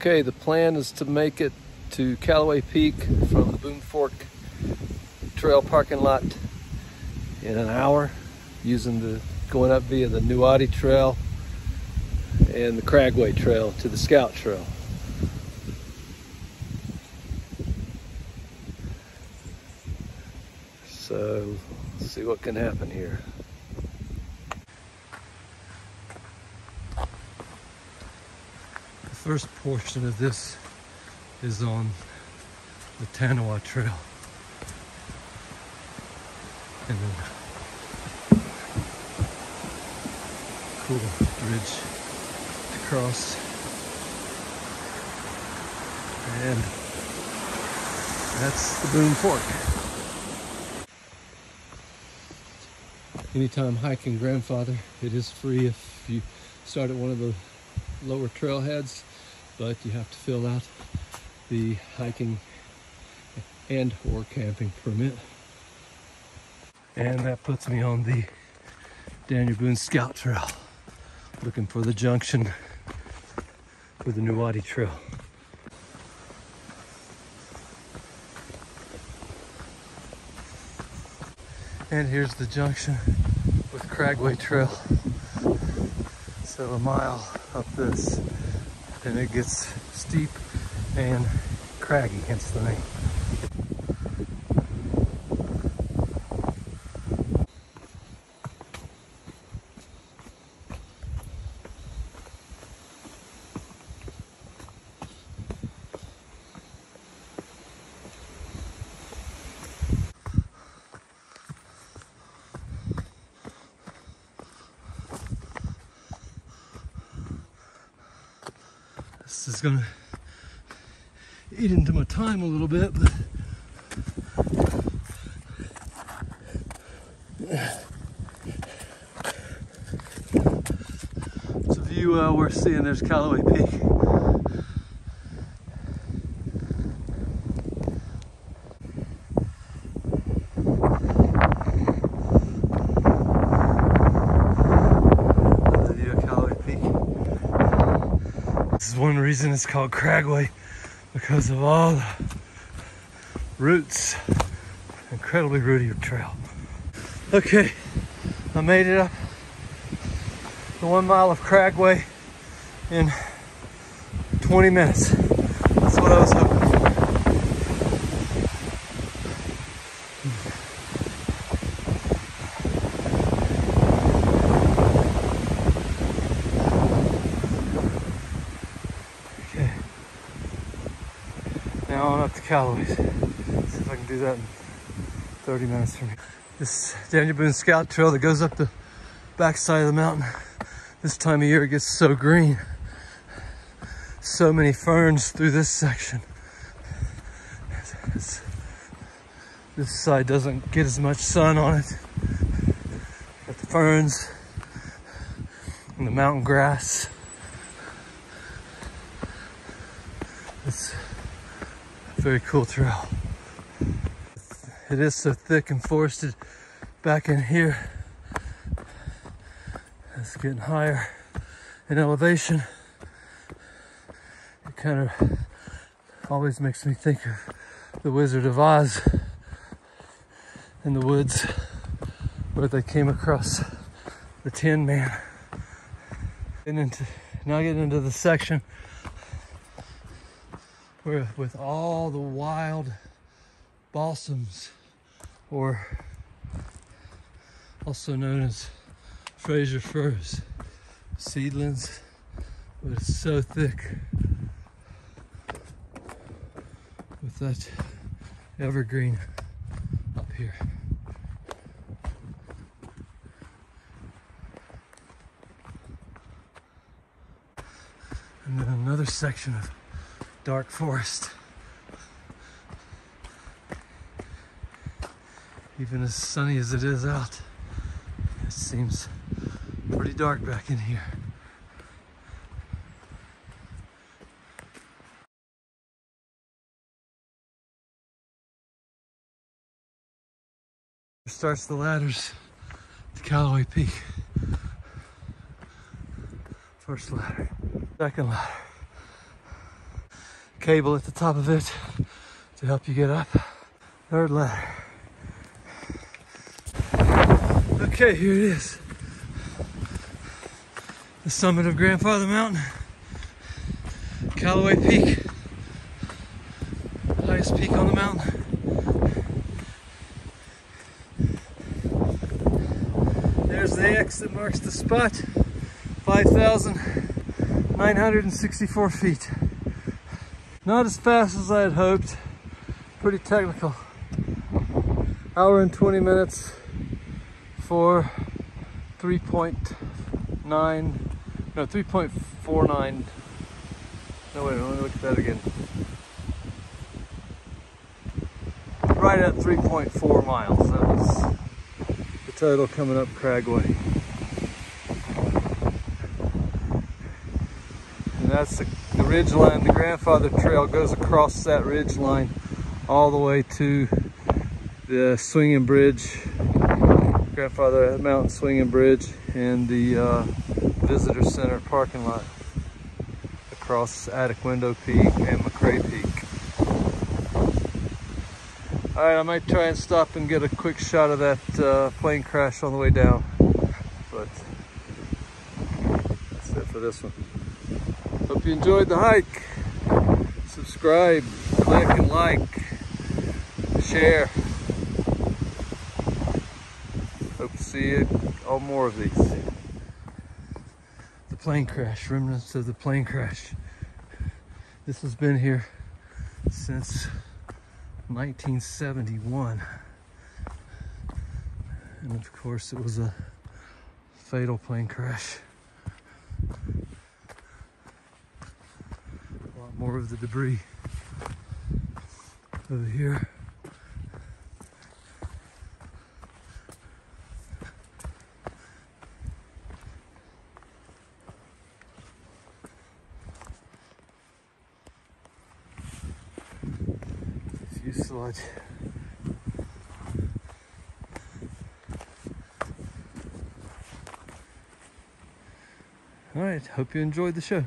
Okay, the plan is to make it to Calloway Peak from the Boone Fork Trail parking lot in an hour using the going up via the Nuwati Trail and the Cragway Trail to the Scout Trail. So, see what can happen here. First portion of this is on the Tanawha Trail. And then cool bridge to cross. And that's the Boone Fork. Anytime hiking grandfather, it is free if you start at one of the lower trailheads, but you have to fill out the hiking and or camping permit. And that puts me on the Daniel Boone Scout Trail, looking for the junction with the Nuwati Trail. And here's the junction with Cragway Trail. So a mile up this, and it gets steep and craggy, hence the name. This is gonna eat into my time a little bit, but it's a view uh, we're seeing. There's Calloway Peak. The view of Calloway Peak. This is one reason it's called Cragway because of all the roots. Incredibly rooty trail. Okay, I made it up the one mile of Cragway in 20 minutes. That's what I was hoping for. Okay. Now on up to Calloway's. See if I can do that in 30 minutes from here. This Daniel Boone Scout Trail that goes up the backside of the mountain. This time of year it gets so green. So many ferns through this section. This side doesn't get as much sun on it. Got the ferns and the mountain grass. It's very cool trail. It is so thick and forested back in here. It's getting higher in elevation. It kind of always makes me think of the Wizard of Oz in the woods where they came across the Tin Man. And into now getting into the section where with all the wild balsams or also known as Fraser firs seedlings but it's so thick with that evergreen up here. And then another section of dark forest. Even as sunny as it is out, it seems pretty dark back in here. Starts the ladders to Calloway Peak. First ladder, second ladder. Cable at the top of it to help you get up. Third ladder. Okay, here it is. The summit of Grandfather Mountain. Calloway Peak. Highest peak on the mountain. There's the X that marks the spot. 5,964 feet. Not as fast as I had hoped. Pretty technical. Hour and 20 minutes for 3.9, no, 3.49. No, wait, let me look at that again. Right at 3.4 miles. That was the total coming up Cragway. And that's the, ridge line. The grandfather trail goes across that ridge line all the way to the swinging bridge, grandfather mountain swinging bridge, and the uh, visitor center parking lot across Attic Window Peak and McRae Peak. All right, I might try and stop and get a quick shot of that uh, plane crash on the way down, but that's it for this one. Hope you enjoyed the hike. Subscribe, click and like, share. Hope to see you all more of these. The plane crash, remnants of the plane crash. This has been here since 1971. And of course it was a fatal plane crash. A lot more of the debris over here. fuselage. All right, hope you enjoyed the show.